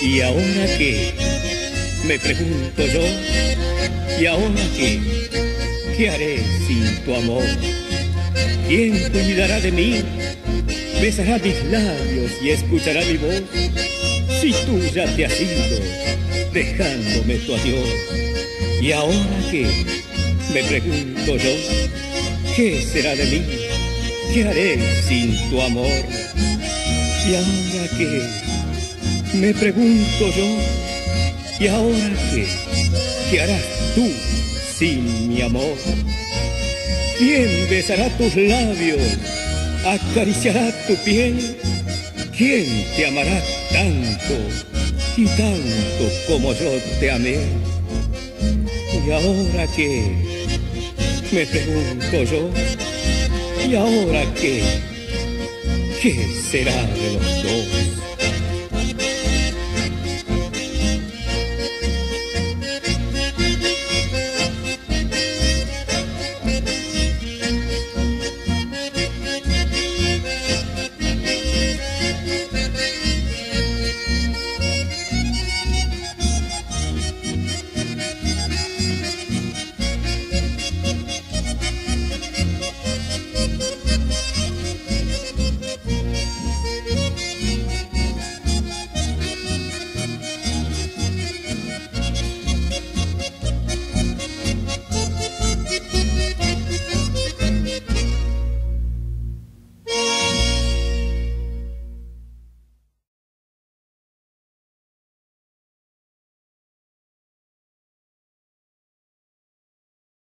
¿Y ahora qué? Me pregunto yo. ¿Y ahora qué? ¿Qué haré sin tu amor? ¿Quién cuidará de mí? Besará mis labios y escuchará mi voz. Si tú ya te has ido, dejándome tu adiós. ¿Y ahora qué? Me pregunto yo. ¿Qué será de mí? ¿Qué haré sin tu amor? ¿Y ahora qué? Me pregunto yo. ¿Y ahora qué? ¿Qué harás tú sin mi amor? ¿Quién besará tus labios? ¿Acariciará tu piel? ¿Quién te amará tanto y tanto como yo te amé? ¿Y ahora qué? Me pregunto yo. ¿Y ahora qué? ¿Qué será de los dos?